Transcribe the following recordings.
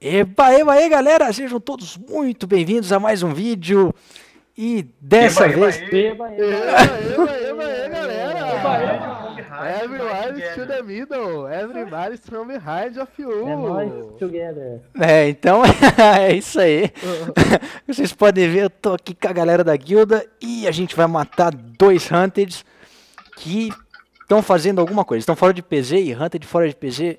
Eba, eba, aí galera, sejam todos muito bem-vindos a mais um vídeo. E dessa Eba, eba, vez. eba. Eba, eba, eba, eba, galera! Eba, Everyone is to the middle! Everybody's from behind of you! É together. É, então é isso aí. Vocês podem ver, eu tô aqui com a galera da guilda e a gente vai matar dois Hunteds que estão fazendo alguma coisa. Estão fora de PZ e Hunted fora de PZ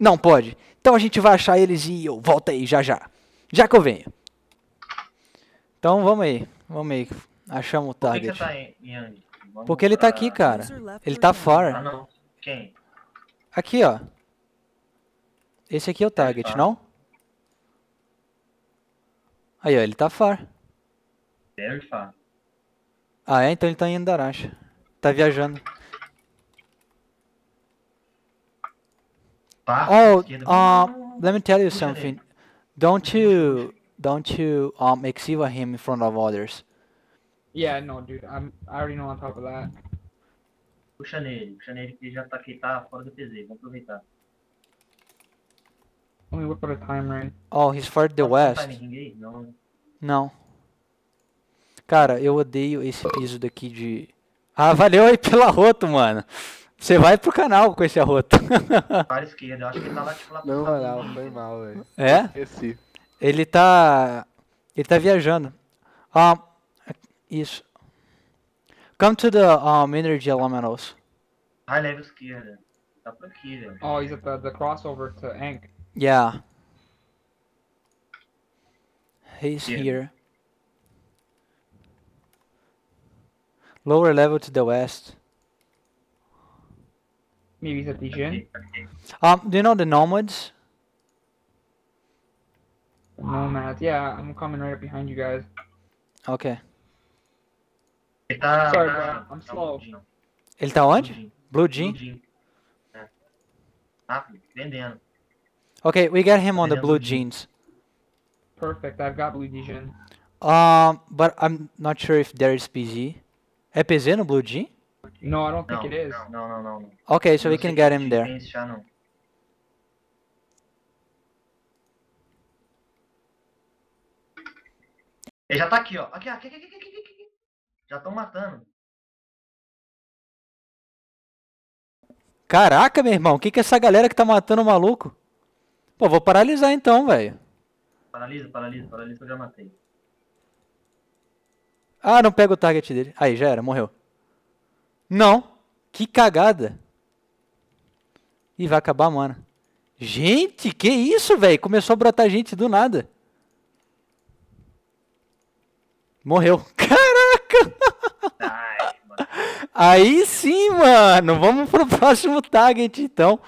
não pode. Então a gente vai achar eles e eu volto aí já já. Já que eu venho. Então vamos aí, vamos aí. Achamos o Por que target. você tá em Yang? Porque ele tá aqui, cara. Ele tá Ah, fora. não. Quem? Aqui, ó. Esse aqui é o target, tá. não? Aí, ó, ele tá far. Very far. Ah, é? Então ele tá em Andaracha. Tá viajando. Oh, um, let me tell you something. Don't you, don't you um, exhiba him in front of others. Yeah, no, dude. I'm. I already know on top of that. Puxa nele, puxa nele que ele já tá aqui, tá fora do PZ. Vamos aproveitar. Let me whip out a time. Oh, he's for the Tá west. Não. Não. Cara, eu odeio esse piso daqui de... Ah, valeu aí pelo arroto, mano. Você vai pro canal com esse arroto. Para a esquerda, eu acho que ele tá lá tipo lá pro Não, não, do- foi mal, velho. é? Esqueci. Ele tá... Ele tá viajando. Um, isso. Come to the um, energy elementals. High level esquerda. Tá por aqui, velho. Oh, he's at the the crossover to Ank. Yeah. He's Yeah. here. Lower level to the west. Maybe he's at the gym. Aqui, aqui. Um, do you know the nomads? Nomads. Yeah, I'm coming right up behind you guys. Ok. Ele tá. Sorry, tá- bro, I'm tá slow. Blue Ele tá onde? Jean. Blue Blue Jean? Jean. É. Rápido, vendendo. Okay, we get him on the Ele é blue blue jean. jeans. Perfect. I've got blue Dijon. Um, but I'm not sure if there is PZ. É PZ no blue jean? No, I don't think Não, it is. não, não, não, não. Okay, so we can get se him there. não. Ele já tá aqui, ó. Aqui, aqui, aqui, aqui, aqui, aqui, aqui. Já estão matando. Caraca, meu irmão, o que que é essa galera que tá matando o maluco? Pô, vou paralisar então, velho. Paralisa, paralisa, paralisa que eu já matei. Ah, não pega o target dele. Aí, já era, morreu. Não. Que cagada. Ih, vai acabar, mano. Gente, que isso, velho? Começou a brotar gente do nada. Morreu. Caraca! Ai. Aí sim, mano. Vamos pro próximo target, então.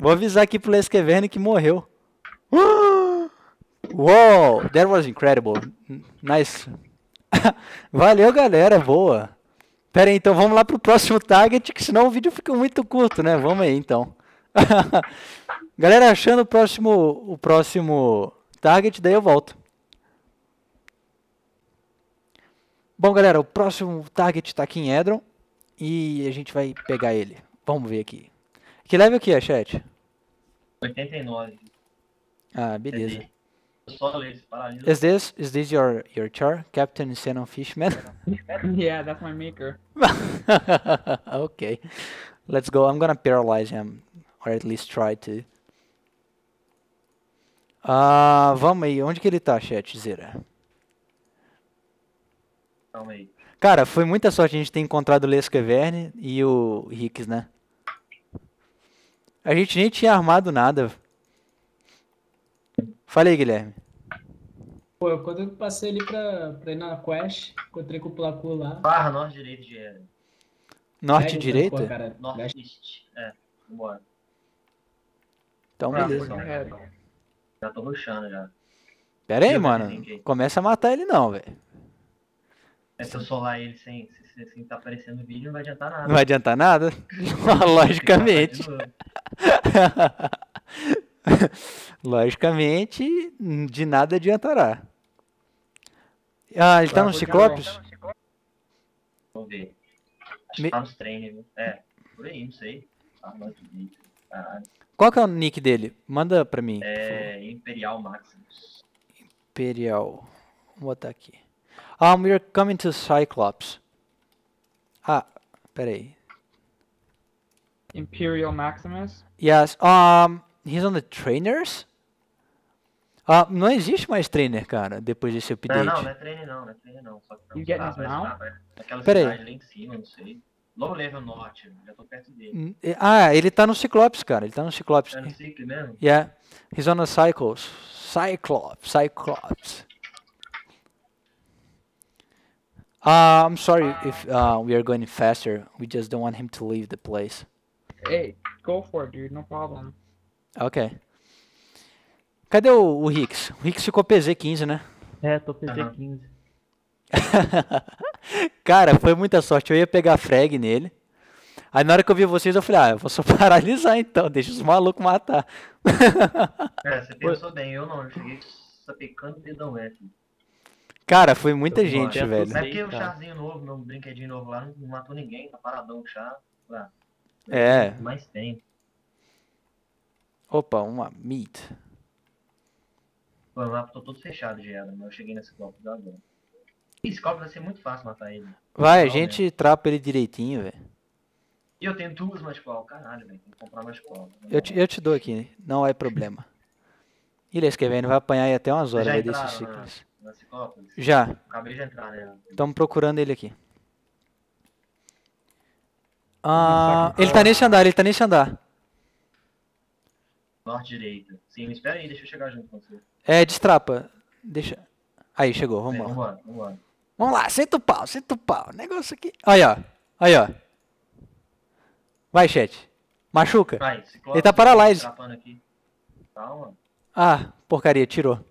Vou avisar aqui pro Leskeverne que morreu. Uou, that was incredible. Nice. Valeu, galera. Boa. Pera aí, então vamos lá pro próximo target, que senão o vídeo fica muito curto, né? Vamos aí, então. galera, achando o próximo, o próximo target, daí eu volto. Bom, galera, o próximo target tá aqui em Edron e a gente vai pegar ele. Vamos ver aqui. Que level que é, chat? 89. Ah, beleza. Is this is this your your char, Captain Xenon Fishman? yeah, that's my maker. okay, let's go. I'm gonna paralyze him, or at least try to. Ah, vamos aí. Onde que ele tá, chat? Zera. Calma aí. Cara, foi muita sorte a gente ter encontrado o Leskeverne e o Hicks, né? A gente nem tinha armado nada. Falei, Guilherme. Pô, eu, quando eu passei ali pra, pra ir na Quest, encontrei com o Placu lá. Barra norte direito de. Norte Pega, direita? pô, cara, Norte east. É, vambora. Então, Ah, beleza. É, Já tô rushando já. Pera aí, Eu mano. Começa a matar ele não, velho. É se eu solar ele sem, sem, sem tá aparecendo no vídeo, não vai adiantar nada. Não vai adiantar nada? Logicamente. Logicamente, de nada adiantará. Ah, ele tá Vai, no Ciclopes? Vamos ver. Acho Me- tá nos treinos, viu? É, por aí, não sei. Tá. Qual que é o nick dele? Manda pra mim. É Imperial Maximus. Imperial. Vou botar aqui. Um, we're coming to Cyclops. Ah, peraí. Imperial Maximus. Yes, um, he's on the trainers? Ah, não existe mais trainer, cara, depois desse update. Não, não, não é treino não, não é treino não. Só que this parece now? Naquela Pera aí. cidade lá em cima, não sei. Low level norte, já tô perto dele. Hum, Ah, ele tá no Cyclops, cara, ele tá no Cyclops. É no Ciclo mesmo? Yeah, he's on the Cycles. Cyclops, Cyclops. Uh, I'm sorry if uh, we are going faster. We just don't want him to leave the place. Hey, go for it, dude. No problem. Ok. Cadê o, o Hicks? O Hicks ficou PZ15, né? É, tô PC Aham. 15. Cara, foi muita sorte. Eu ia pegar frag nele. Aí na hora que eu vi vocês, eu falei, ah, eu vou só paralisar então, deixa os malucos matar. É, você pensou bem, eu não, eu cheguei sapecando o dedão F. Cara, foi muita Eu gente, gosto. velho. É porque o cara. chazinho novo, meu brinquedinho novo lá, não matou ninguém, tá paradão o chá. Ah, É. Mas tem. Opa, uma meat. O mapa tô todo fechado ela, mas eu cheguei nesse copo da agora. Esse copo vai ser muito fácil matar ele. Vai, a gente trapa ele direitinho, velho. E eu tenho duas mais qual, caralho, velho. Tem que comprar mais qual. Eu te, eu te dou aqui, não é problema. Ilha escrevendo, vai apanhar aí até umas horas aí desses na- ciclos. Copo? Já, Acabei de entrar nela. estamos procurando ele aqui. Ah, ele tá nesse andar, ele tá nesse andar. Norte direita. Sim, espera aí, deixa eu chegar junto com você. É, destrapa. Deixa. Aí, chegou, vamos lá. Vambora, vambora. Vamos lá, senta o pau, senta o pau. Negócio aqui. Aí, ó. Aí, ó. Vai, chat. Machuca. Vai, Ciclope. Ele tá aqui. Calma. Ah, porcaria, tirou.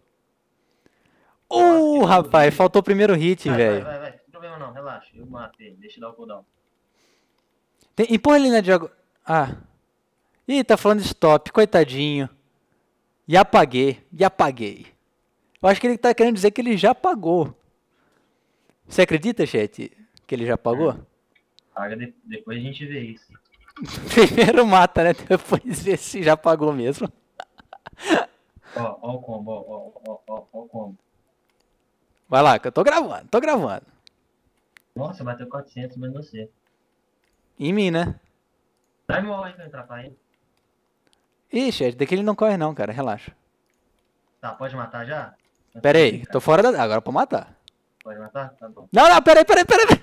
Uh, rapaz, faltou o primeiro hit, velho. vai, vai, vai. Não tem problema não, relaxa. Eu mato ele, deixa eu dar o cooldown. Tem- Empurra ele na diagonal. Ah. Ih, tá falando stop, coitadinho. E apaguei, e apaguei. Eu acho que ele tá querendo dizer que ele já apagou. Você acredita, chat, que ele já apagou? Paga de- depois a gente vê isso. Primeiro mata, né? Depois vê se já apagou mesmo. Ó, ó o combo, ó, ó, ó, ó, o combo. Vai lá, que eu tô gravando, tô gravando. Nossa, bateu 400, mas você. Em mim, né? Dá meu aí pra entrar pra Ih, chat, daqui ele não corre não, cara, relaxa. Tá, pode matar já? Pera aí, tô fora da... Agora pra matar. Pode matar? Tá bom. Não, não, pera aí, pera aí, pera aí.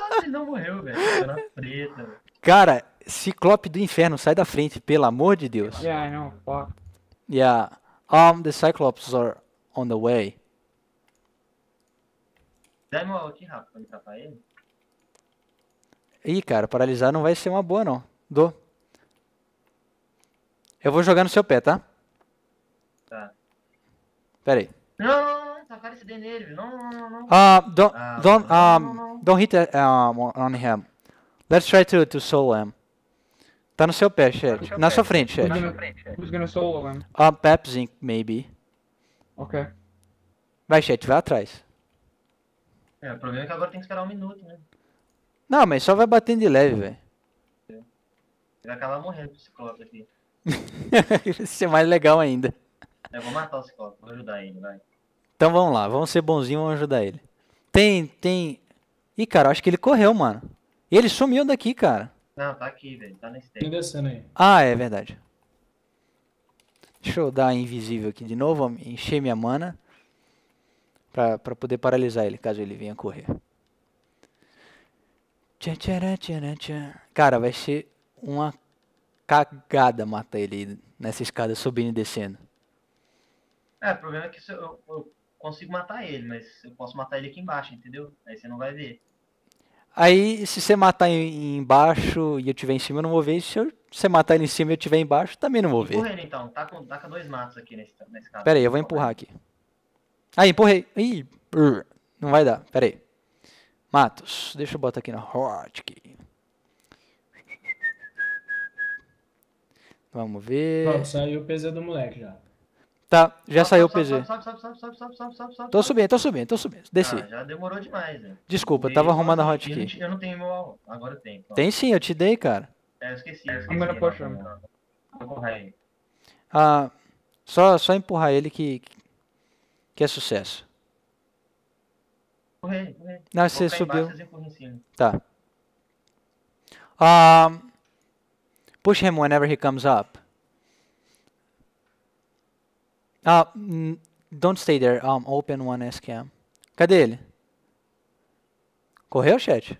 Ah, ele não morreu, velho. Preta, velho. Cara, Ciclope do Inferno, sai da frente, pelo amor de Deus. Yeah, I know. Fuck. Yeah. Um, the Cyclops are on the way. Dá meu aqui rápido pra ele. Ih, cara, paralisar não vai ser uma boa, não. Dou. Eu vou jogar no seu pé, tá? Tá. Pera aí. Não, não, não, tacaram esse D nele. Não, não, não, não. Uh, don't, Ah, don't, não, um, não, não. don't hit um, on him. Let's try to, to solo him. Tá no seu pé, chat. seu Na pé. sua frente, gonna, who's gonna solo him? Uh, Pep Zinc, maybe. Okay. Vai, chat, vai atrás. É, o problema é que agora tem que esperar um minuto, né? Não, mas só vai batendo de leve, velho. Ele vai acabar morrendo o Ciclope aqui. Vai ser mais legal ainda. Eu vou matar o Ciclope, vou ajudar ele, vai. Então vamos lá, vamos ser bonzinhos, vamos ajudar ele. Tem, tem... Ih, cara, eu acho que ele correu, mano. Ele sumiu daqui, cara. Não, tá aqui, velho. Tá nesse Vem tempo. descendo aí. Ah, é verdade. Deixa eu dar invisível aqui de novo, encher minha mana. Pra, pra poder paralisar ele, caso ele venha correr. Cara, vai ser uma cagada matar ele nessa escada subindo e descendo. É, o problema é que eu, eu- consigo matar ele, mas eu posso matar ele aqui embaixo, entendeu? Aí você não vai ver. Aí, se você matar em- embaixo e eu tiver em cima, eu não vou ver. Se eu- você matar ele em cima e eu tiver embaixo, também não vou ver. Empurra ele então, tá com, tá com dois matos aqui nesse, nesse caso. Pera aí, eu vou empurrar aqui. Aí, empurrei. Ih, não vai dar. Pera aí. Matos, deixa eu botar aqui na hotkey. Vamos ver. Pronto, saiu o PZ do moleque já. Tá, já Sobe, saiu o PZ. Sobe, sobe, sobe, sobe, sobe, sobe, sobe, sobe. Tô subindo, tô subindo, tô subindo. Desci. Ah, já demorou demais, velho. Desculpa, eu tava arrumando a hotkey. Eu não tenho meu... Agora eu tenho. Tem sim, eu te dei, cara. É, eu esqueci, eu esqueci. Vou empurrar ele. Ah, só, só empurrar ele que, que é sucesso. Empurra ele. Não, você subiu. cima. Tá. Um, push him whenever he comes up. Ah, mm, don't stay there. Um, open one SCAM. Cadê ele? Correu, chat?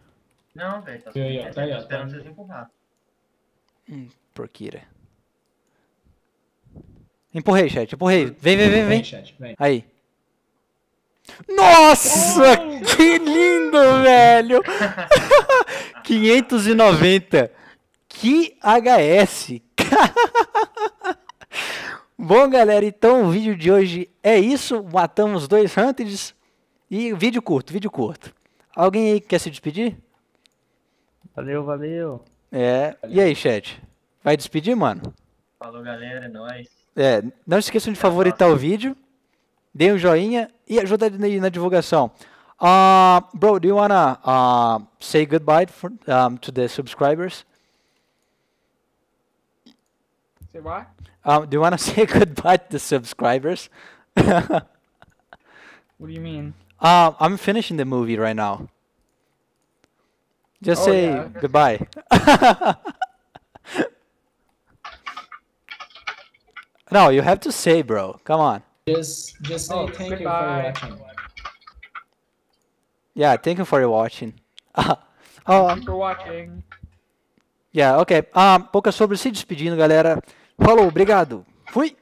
Não, velho, tá aí, subindo. tá aí, ó, esperando vocês empurrar. Porquira. Empurrei, chat. Empurrei. Vem, vem, vem, Vem, vem. chat, vem. Aí. Nossa, que lindo, velho! 590. Que HS. Bom, galera, então o vídeo de hoje é isso. Matamos dois Hunteds. E vídeo curto, vídeo curto. Alguém aí quer se despedir? Valeu, valeu. É. E aí, chat? Vai despedir, mano? Falou, galera, é nóis. É, não esqueçam de favoritar o vídeo, dê um joinha e ajuda na, na divulgação. Uh, bro, do you wanna uh, say goodbye for, um, to the subscribers? Say what? Um, do you wanna say goodbye to the subscribers? What do you mean? Um, I'm finishing the movie right now. Just Oh, say yeah. goodbye. no, you have to say, bro. Come on. Just, just say Oh, thank you for watching. Yeah, thank you for watching. oh, Thanks for watching. Yeah, ok. Ah, pouca sobre se despedindo, galera. Falou, obrigado. Fui!